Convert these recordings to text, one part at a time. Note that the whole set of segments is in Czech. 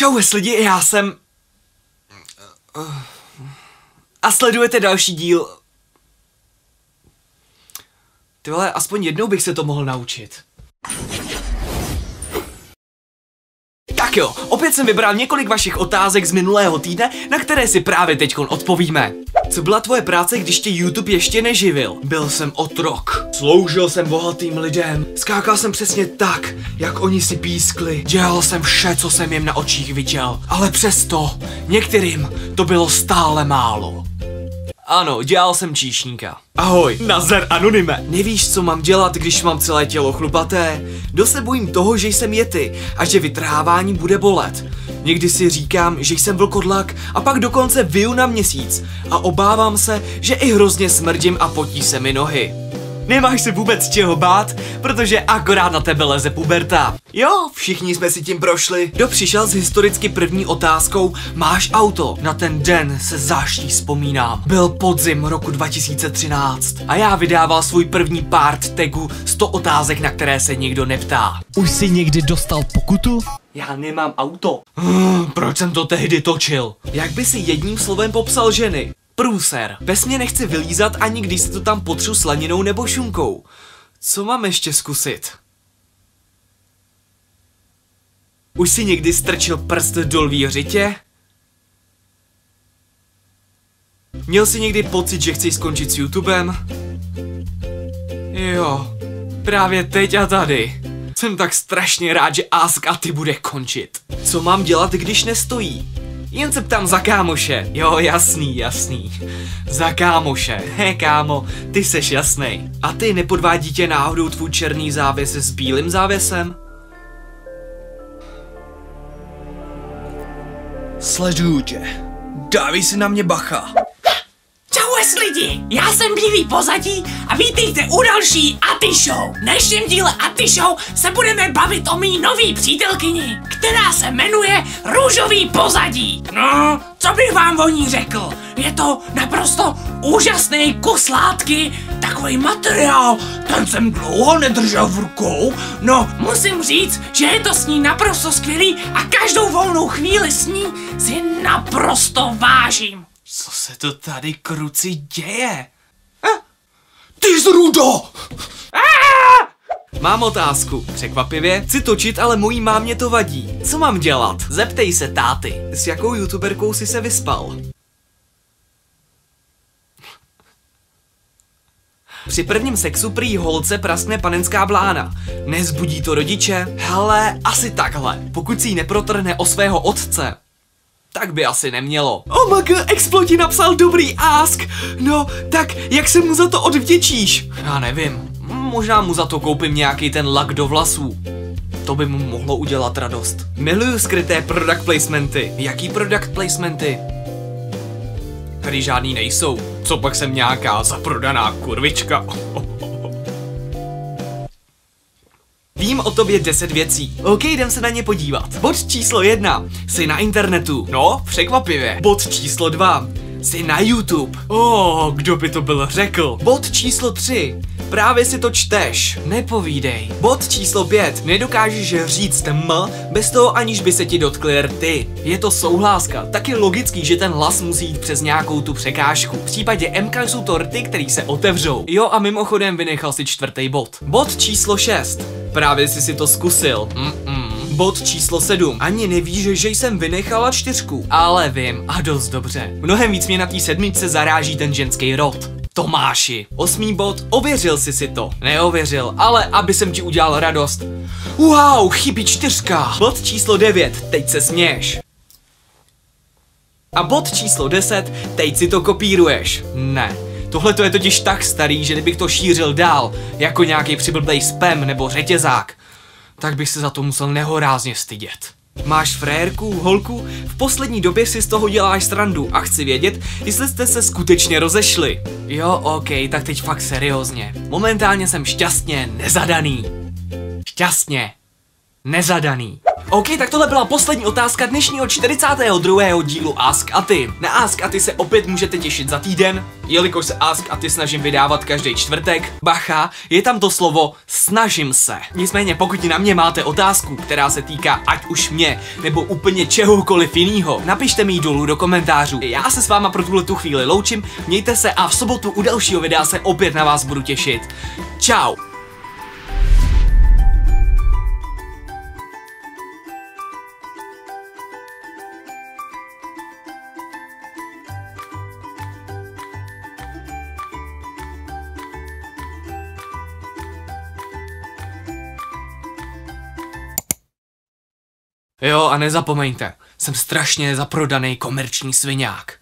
Čau lidi, já jsem... A sledujete další díl. Ty vole, aspoň jednou bych se to mohl naučit. Tak jo, opět jsem vybral několik vašich otázek z minulého týdne, na které si právě teď odpovíme. Co byla tvoje práce, když tě YouTube ještě neživil? Byl jsem otrok. Sloužil jsem bohatým lidem. Skákal jsem přesně tak, jak oni si pískli. Dělal jsem vše, co jsem jim na očích viděl. Ale přesto, některým to bylo stále málo. Ano, dělal jsem číšníka. Ahoj, Nazar Anonyme. Nevíš, co mám dělat, když mám celé tělo chlupaté? Do se bojím toho, že jsem jety a že vytrhávání bude bolet. Někdy si říkám, že jsem vlkodlak a pak dokonce vyju na měsíc a obávám se, že i hrozně smrdím a potí se mi nohy. Nemáš se vůbec čeho bát, protože akorát na tebe leze puberta. Jo, všichni jsme si tím prošli. Kdo přišel s historicky první otázkou, máš auto? Na ten den se záští vzpomínám. Byl podzim roku 2013 a já vydával svůj první part tagu 100 otázek, na které se nikdo neptá. Už jsi někdy dostal pokutu? Já nemám auto. Hmm, proč jsem to tehdy točil? Jak by si jedním slovem popsal ženy? Průser. Bez mě nechci vylízat ani když se to tam potřu slaninou nebo šunkou. Co mám ještě zkusit? Už si někdy strčil prst do lví řitě? Měl jsi někdy pocit, že chceš skončit s YouTubem? Jo, právě teď a tady. Jsem tak strašně rád, že Ask a ty bude končit. Co mám dělat, když nestojí? Jen se ptám za kámoše. Jo, jasný, jasný. Za kámoše. He, kámo, ty seš jasný. A ty nepodvádí tě náhodou tvůj černý závěs s bílým závěsem? Sleduju tě. Dávej si na mě bacha. Čau lidi, já jsem Bílý pozadí a vítejte u další Aty Show. V dnešním díle Aty Show se budeme bavit o mý nový přítelkyni, která se jmenuje Růžový pozadí. No, co bych vám o ní řekl? Je to naprosto úžasný kus látky, takový materiál, ten jsem dlouho nedržel v rukou. No, musím říct, že je to s ní naprosto skvělý a každou volnou chvíli s ní si naprosto vážím. Co se to tady kruci děje? Ah, ty zrudo! Ah! Mám otázku. Překvapivě, chci točit, ale mojí mámě to vadí. Co mám dělat? Zeptej se táty. S jakou youtuberkou jsi se vyspal? Při prvním sexu prý holce praskne panenská blána. Nezbudí to rodiče? Hele, asi takhle. Pokud si ji neprotrhne o svého otce, tak by asi nemělo. Oh my god, Exploti napsal dobrý ask. No, tak jak se mu za to odvděčíš? Já nevím. Možná mu za to koupím nějaký ten lak do vlasů. To by mu mohlo udělat radost. Miluju skryté product placementy. Jaký product placementy? Tady žádný nejsou. Co pak jsem nějaká zaprodaná kurvička? Vím o tobě 10 věcí. OK, jdem se na ně podívat. Bod číslo 1. Jsi na internetu. No, překvapivě. Bod číslo 2. Jsi na YouTube. Oh, kdo by to byl řekl. Bod číslo 3. Právě si to čteš. Nepovídej. Bod číslo 5. Nedokážeš říct m bez toho, aniž by se ti dotkly rty. Je to souhláska. Tak je logický, že ten hlas musí jít přes nějakou tu překážku. V případě MK jsou to rty, které se otevřou. Jo a mimochodem vynechal si čtvrtý bod. Bod číslo 6. Právě jsi si to zkusil. Mm-mm. Bod číslo 7. Ani nevíš, že jsem vynechala čtyřku. Ale vím, a dost dobře. Mnohem víc mě na té sedmičce zaráží ten ženský rod. Tomáši. Osmý bod, ověřil jsi si to. Neověřil, ale aby jsem ti udělal radost. Wow, chybí čtyřka. Bod číslo 9, teď se směš. A bod číslo 10, teď si to kopíruješ. Ne. Tohle to je totiž tak starý, že kdybych to šířil dál, jako nějaký přiblblej spam nebo řetězák, tak bych se za to musel nehorázně stydět. Máš frérku, holku? V poslední době si z toho děláš srandu a chci vědět, jestli jste se skutečně rozešli. Jo, ok, tak teď fakt seriózně. Momentálně jsem šťastně nezadaný. Šťastně. nezadaný. OK, tak tohle byla poslední otázka dnešního 42. dílu Ask Aty. Na Ask Aty se opět můžete těšit za týden, jelikož se Ask Aty snažím vydávat každý čtvrtek. Bacha, je tam to slovo snažím se. Nicméně pokud na mě máte otázku, která se týká ať už mě, nebo úplně čehokoliv jiného, napište mi ji dolů do komentářů. Já se s váma pro tuhle tu chvíli loučím, mějte se a v sobotu u dalšího videa se opět na vás budu těšit. Ciao. Jo, a nezapomeňte, jsem strašně zaprodaný komerční sviňák.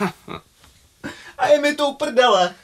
A je mi to uprdele.